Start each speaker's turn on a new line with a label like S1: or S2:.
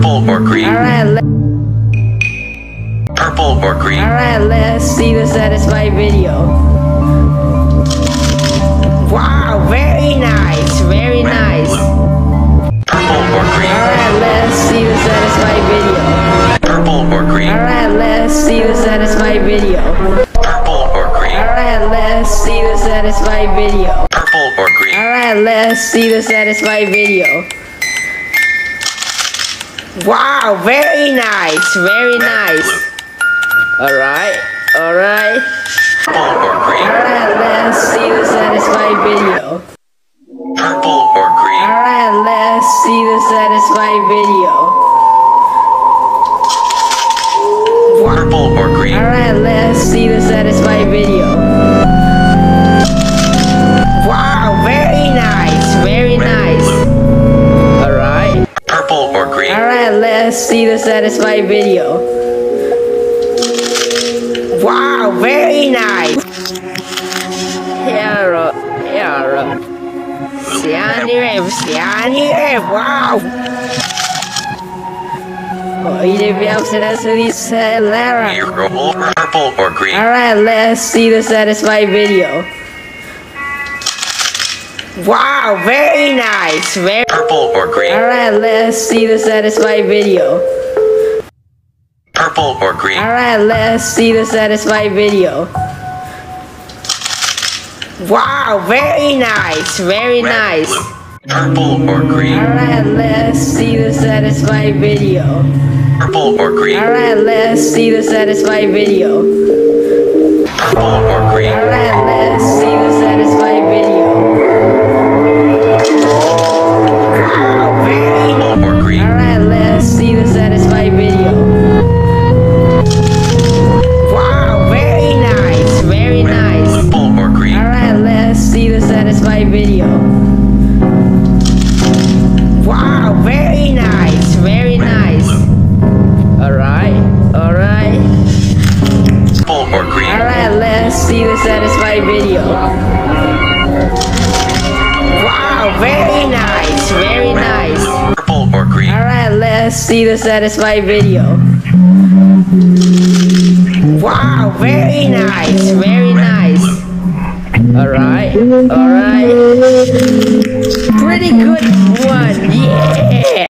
S1: Purple or green?
S2: Alright,
S1: Purple or green?
S2: alright, let's see the satisfied video. Wow, very nice, very
S1: Red,
S2: nice.
S1: blue. Purple or green?
S2: Alright, let's see the satisfied video.
S1: Purple or green?
S2: Alright, let's see the satisfied video.
S1: Purple or green?
S2: Alright, let's see the satisfied video.
S1: Purple or green?
S2: Alright, let's see the satisfied video. Wow, very nice, very nice. Alright, alright.
S1: Purple or green?
S2: Alright, let's see the satisfied video.
S1: Purple or green?
S2: Alright, let's see the satisfied video.
S1: Purple or green?
S2: Alright,
S1: Apple or green?
S2: Alright, let's see the satisfied video. Wow, very nice! Hero, uh, hero. Uh. Siani Rev, Siani Rev, wow! Hoje viemos nessa lista,
S1: galera. Purple or green?
S2: Alright, let's see the satisfied video. Wow, very nice. Very
S1: Purple or green?
S2: Alright, let's see the satisfied video.
S1: Purple or green?
S2: Alright, let's see the satisfied video. Wow, very nice. Very
S1: Red,
S2: nice.
S1: blue. Purple or green?
S2: Alright, let's see the satisfied video.
S1: Purple or green?
S2: Alright, let's see the satisfied video.
S1: Purple or green?
S2: Video. Wow, very nice, very nice. Alright, alright. Alright, let's see the satisfied video. Wow, very nice, very nice.
S1: Purple or green?
S2: Alright, let's see the satisfied video. Wow, very nice, very nice. Alright, alright. Pretty good one, yeah.